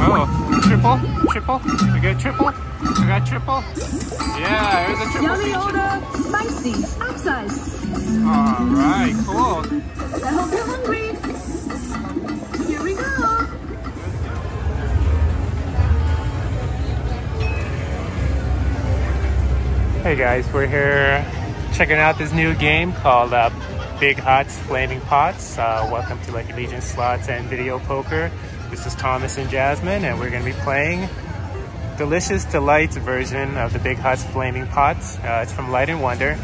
Oh, triple, triple. I got triple. I got triple. Yeah, there's a triple Yummy spicy, upsize. All right, cool. I hope you're hungry. Here we go. Hey guys, we're here checking out this new game called uh, Big Hots Flaming Pots. Uh, welcome to Lucky Legion Slots and Video Poker. This is Thomas and Jasmine, and we're going to be playing Delicious Delights version of the Big Hots Flaming Pots. Uh, it's from Light and Wonder.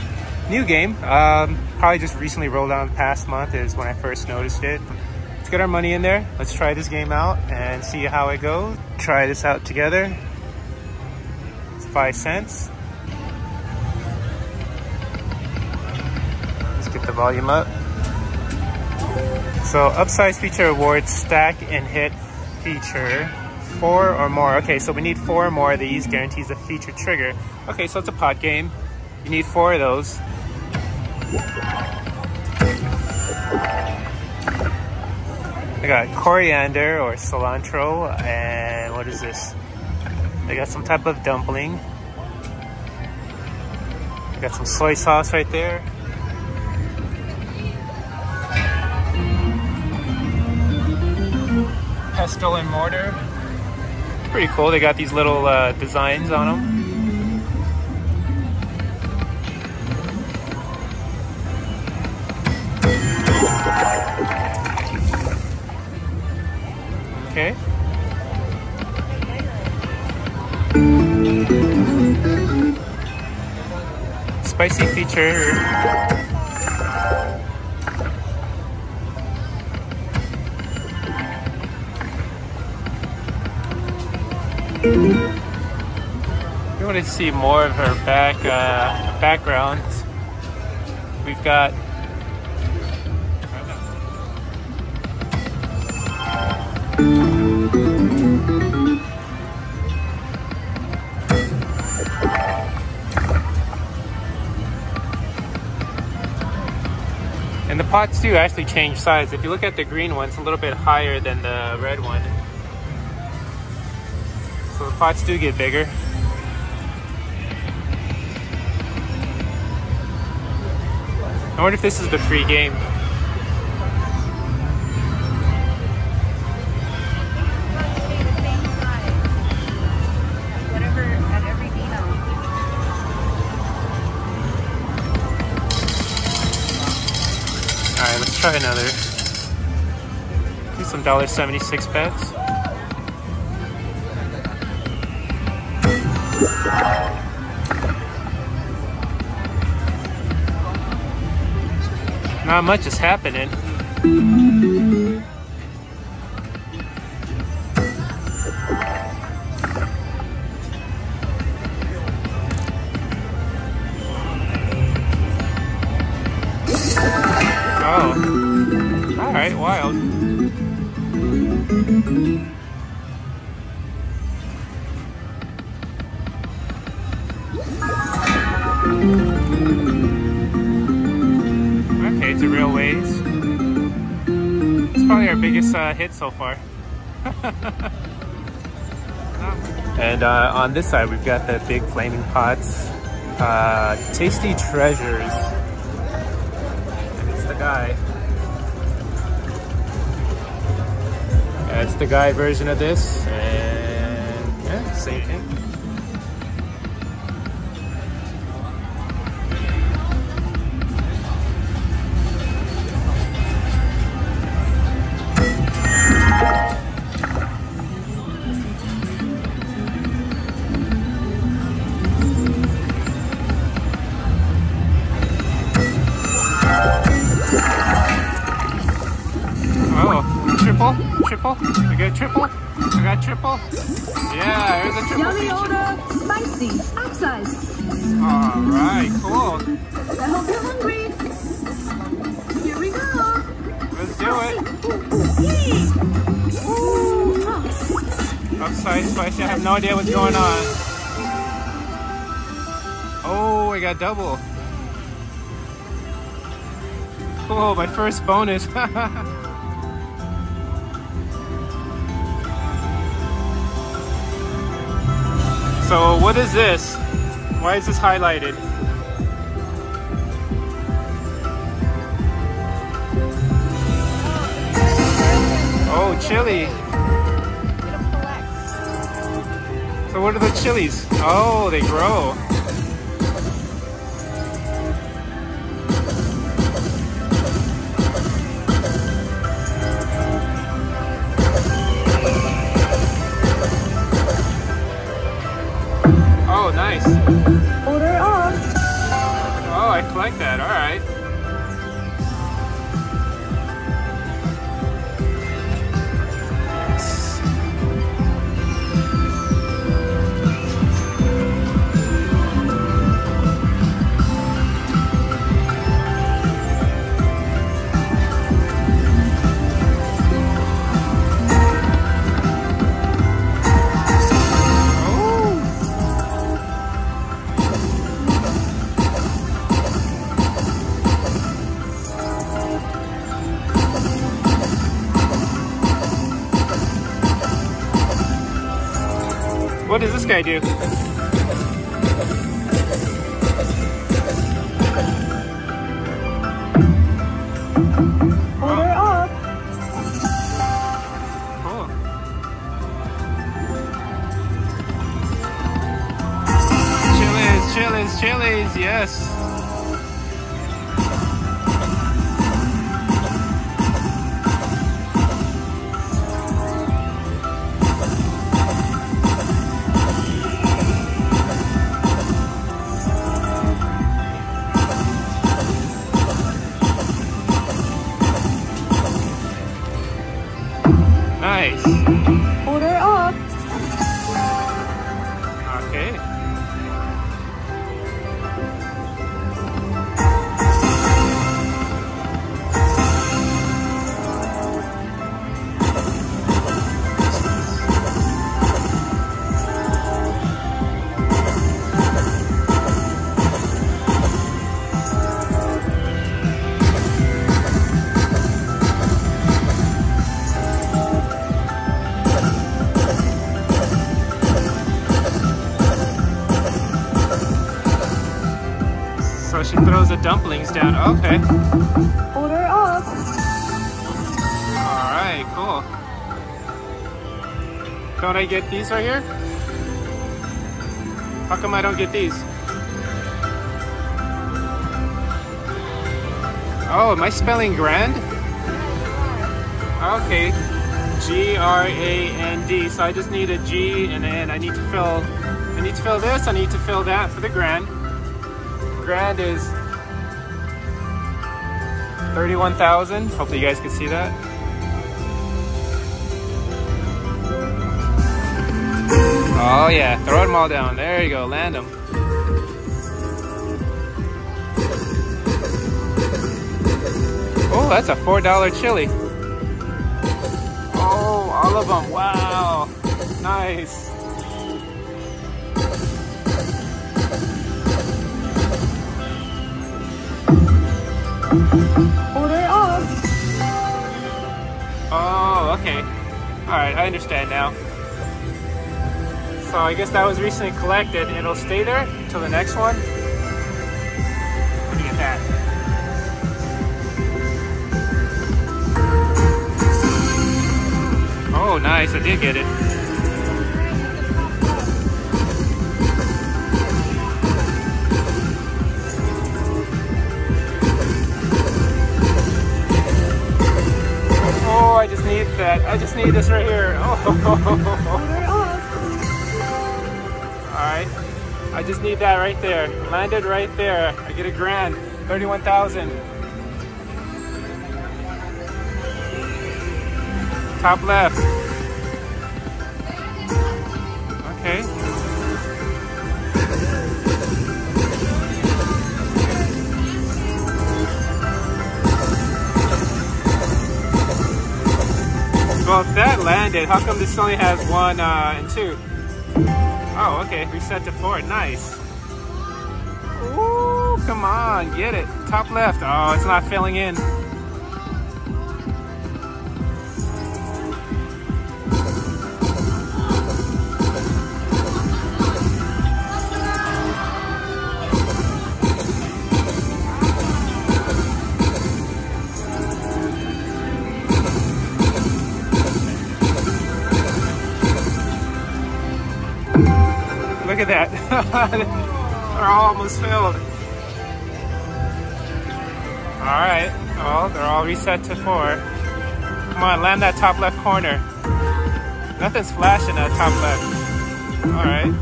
New game. Um, probably just recently rolled out past month is when I first noticed it. Let's get our money in there. Let's try this game out and see how it goes. Try this out together. It's five cents. Volume up. So upsize feature awards stack and hit feature four or more. Okay, so we need four or more of these guarantees a feature trigger. Okay, so it's a pot game. You need four of those. I got coriander or cilantro and what is this? I got some type of dumpling. I got some soy sauce right there. Pestle and mortar. Pretty cool. They got these little uh, designs on them. Okay. Spicy feature. We want to see more of her back uh, background. We've got And the pots do actually change size. If you look at the green one, it's a little bit higher than the red one. So the pots do get bigger. I wonder if this is the free game. Alright, let's try another. Do some $1.76 bets. Not much is happening. Oh. Alright, wild. Biggest uh, hit so far. and uh, on this side, we've got the big flaming pots. Uh, tasty treasures. And it's the guy. Yeah, it's the guy version of this. And yeah, same thing. dog. I hope you're hungry. Here we go. Let's do it. Ooh. I'm sorry, Spicy. I have no idea what's going on. Oh, I got double. Oh, my first bonus. So what is this? Why is this highlighted? Chili. So what are the chilies? Oh, they grow. Oh, nice. Order up. Oh, I collect that. All right. This guy do? Nice. She throws the dumplings down. Okay. Order up. All right, cool. Don't I get these right here? How come I don't get these? Oh, am I spelling grand? Okay. G R A N D. So I just need a G and then I need to fill I need to fill this, I need to fill that for the grand. Grand is 31,000. Hopefully you guys can see that. Oh yeah, throw them all down. There you go, land them. Oh, that's a $4 chili. Oh, all of them. Wow. Nice. Order up. Oh, okay. All right, I understand now. So I guess that was recently collected. It'll stay there till the next one. Let me get that. Oh, nice. I did get it. I just need that. I just need this right here. Oh. All right. I just need that right there. Landed right there. I get a grand. 31,000. Top left. Well, if that landed, how come this only has one uh, and two? Oh, okay. Reset to four. Nice. Ooh, come on. Get it. Top left. Oh, it's not filling in. they're all almost filled. All right. Oh, they're all reset to four. Come on, land that top left corner. Nothing's flashing that top left. All right.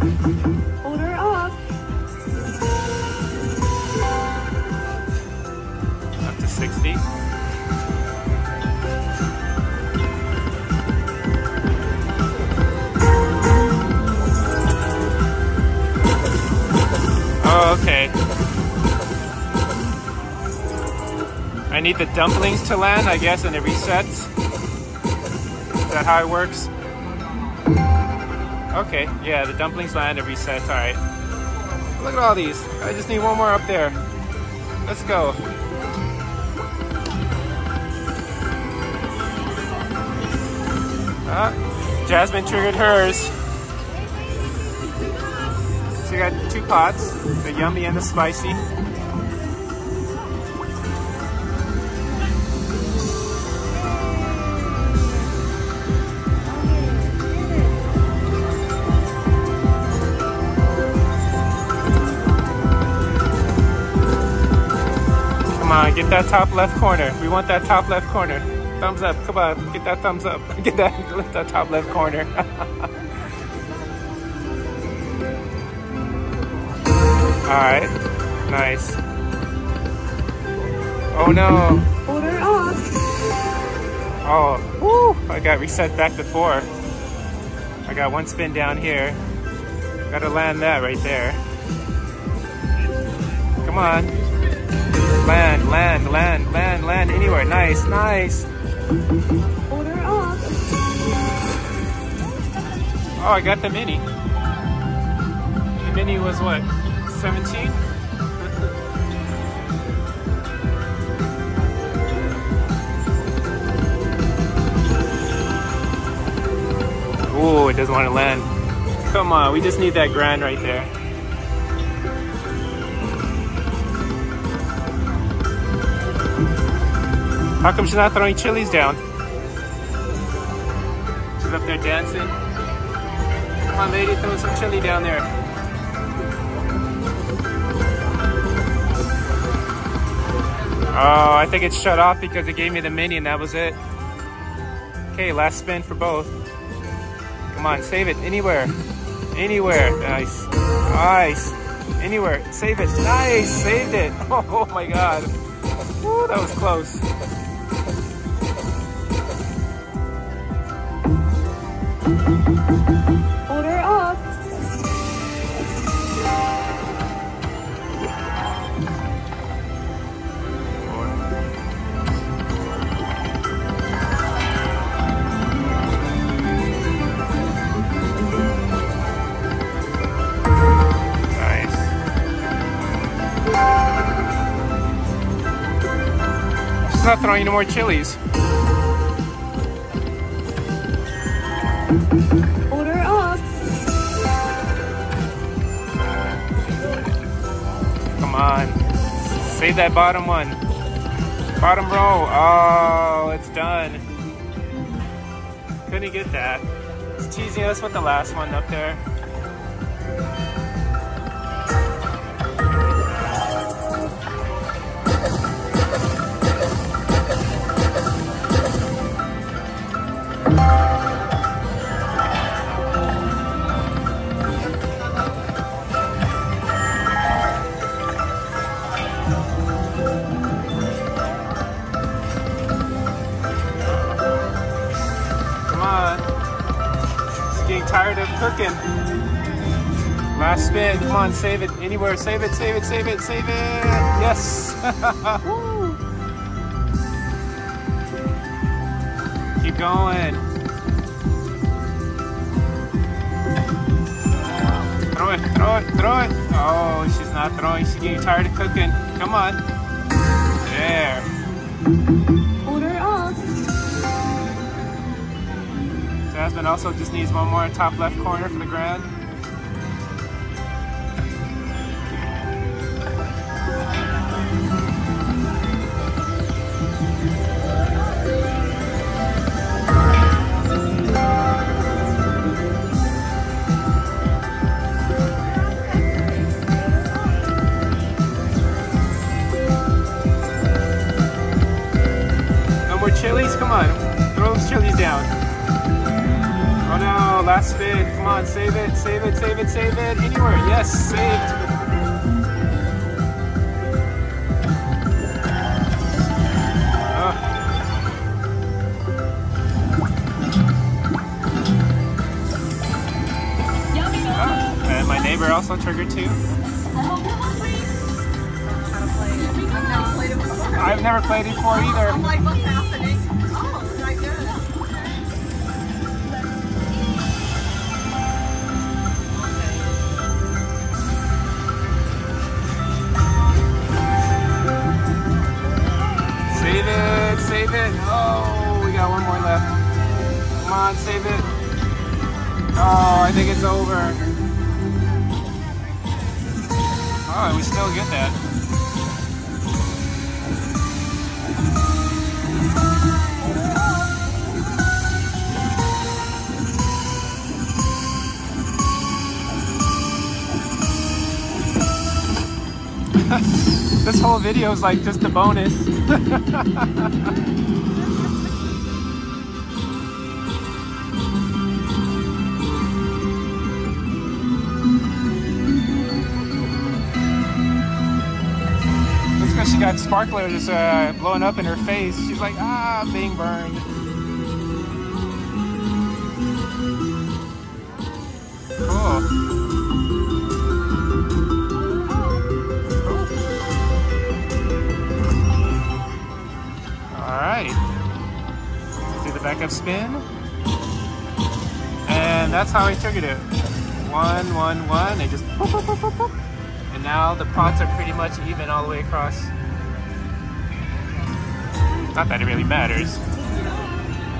Order off. Up to 60. Okay. I need the dumplings to land, I guess, and it resets. Is that how it works? Okay, yeah, the dumplings land, it resets, alright. Look at all these. I just need one more up there. Let's go. Ah, Jasmine triggered hers. So you got two pots, the yummy and the spicy. Come on, get that top left corner. We want that top left corner. Thumbs up. Come on, get that thumbs up. Get that, lift that top left corner. All right, nice. Oh no. Order off. Oh, woo, I got reset back to four. I got one spin down here. Gotta land that right there. Come on. Land, land, land, land, land, anywhere. Nice, nice. Order off. Oh, I got the mini. The mini was what? 17? Ooh, it doesn't want to land. Come on, we just need that grand right there. How come she's not throwing chilies down? She's up there dancing. Come on, lady, throw some chili down there. Oh, I think it shut off because it gave me the mini and that was it. Okay, last spin for both. Come on, save it anywhere. Anywhere. Nice. Nice. Anywhere. Save it. Nice. Saved it. Oh my god. That was close. Not throwing any more chilies. Order off. Come on. Save that bottom one. Bottom row. Oh, it's done. Couldn't get that. It's teasing us with the last one up there. Tired of cooking. Last spin. Come on, save it. Anywhere. Save it, save it, save it, save it. Yes. Woo. Keep going. Throw it, throw it, throw it. Oh, she's not throwing. She's getting tired of cooking. Come on. There. Jasmine also just needs one more top left corner for the grand. Save it, save it, save it. Anywhere. Yes, saved. Ah, and my neighbor also triggered too. I've never played it before either. It, save it. Oh, we got one more left. Come on, save it. Oh, I think it's over. Oh, we still get that. this whole video is like just a bonus. because she got sparklers uh, blowing up in her face. She's like, ah, being burned. Cool. All right. Do the backup spin. And that's how I triggered it. One, one, one, and just boop, boop, boop. Now the pots are pretty much even all the way across. Not that it really matters.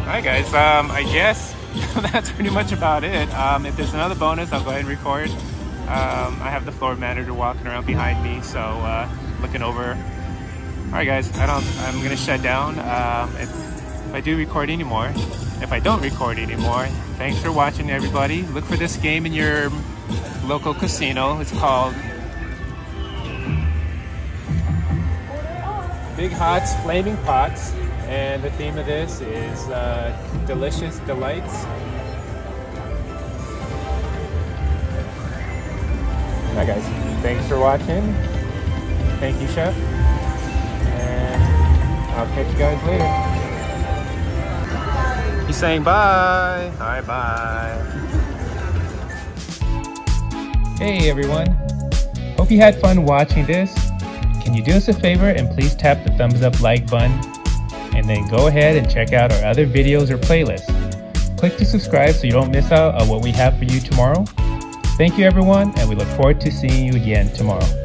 Alright guys, um, I guess that's pretty much about it. Um, if there's another bonus, I'll go ahead and record. Um, I have the floor manager walking around behind me, so uh, looking over. Alright guys, I don't, I'm gonna shut down. Um, if, if I do record anymore, if I don't record anymore, thanks for watching everybody. Look for this game in your local casino. It's called Big Hots Flaming Pots. And the theme of this is uh, Delicious Delights. Alright guys, thanks for watching. Thank you, Chef. And I'll catch you guys later. He's saying bye. Alright, bye. Hey everyone. Hope you had fun watching this. Can you do us a favor and please tap the thumbs up like button and then go ahead and check out our other videos or playlists. Click to subscribe so you don't miss out on what we have for you tomorrow. Thank you everyone and we look forward to seeing you again tomorrow.